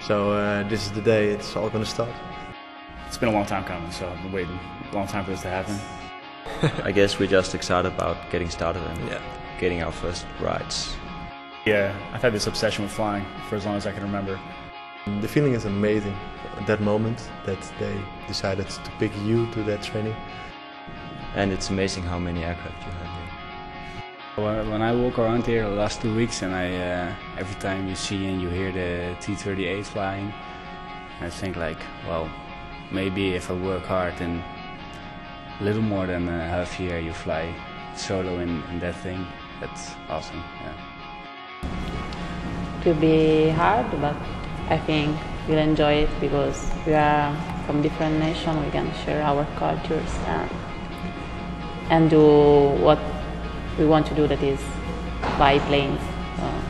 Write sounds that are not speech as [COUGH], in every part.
So uh, this is the day it's all going to start. It's been a long time coming, so I've been waiting a long time for this to happen. [LAUGHS] I guess we're just excited about getting started and Yeah. getting our first rides. Yeah, I've had this obsession with flying for as long as I can remember. The feeling is amazing. That moment that they decided to pick you to that training. And it's amazing how many aircraft you have here. When I walk around here the last two weeks, and I uh, every time you see and you hear the T-38 flying, I think like, well, maybe if I work hard and a little more than a half year, you fly solo in, in that thing. That's awesome. Yeah. Will be hard, but I think we'll enjoy it because we are from different nations. We can share our cultures and, and do what we want to do. That is fly planes. Uh,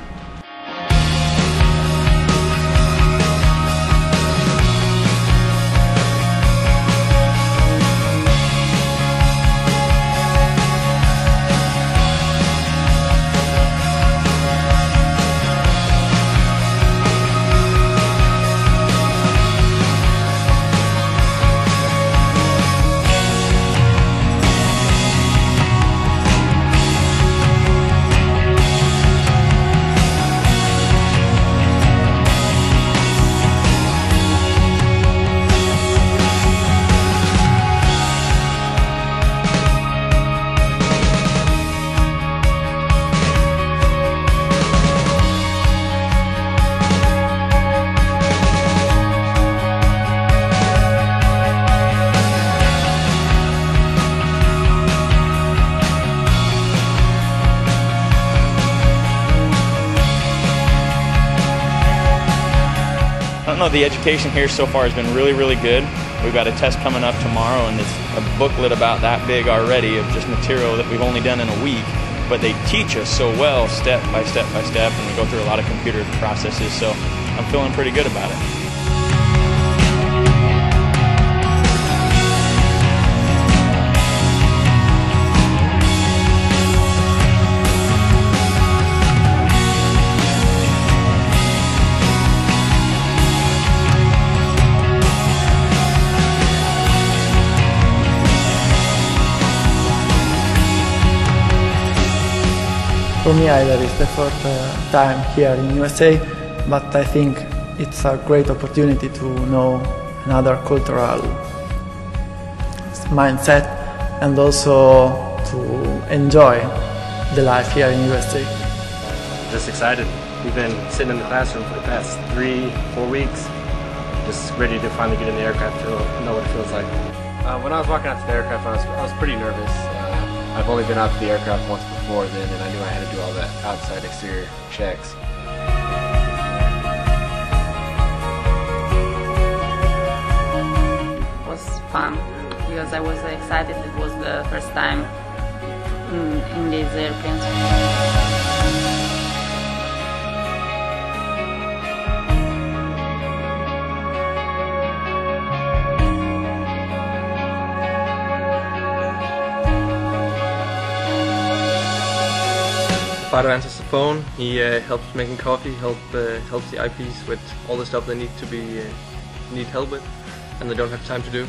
know, the education here so far has been really, really good. We've got a test coming up tomorrow, and it's a booklet about that big already of just material that we've only done in a week. But they teach us so well, step by step by step, and we go through a lot of computer processes, so I'm feeling pretty good about it. For me, either is the first uh, time here in USA, but I think it's a great opportunity to know another cultural mindset and also to enjoy the life here in USA. just excited. We've been sitting in the classroom for the past three, four weeks, just ready to finally get in the aircraft, to know what it feels like. Uh, when I was walking out to the aircraft, I was, I was pretty nervous. I've only been out to the aircraft once before then, and I knew I had to do all that outside exterior checks. It was fun because I was excited. It was the first time in, in these airplanes. Fido answers the phone. He uh, helps making coffee. Help uh, helps the IPs with all the stuff they need to be uh, need help with, and they don't have time to do.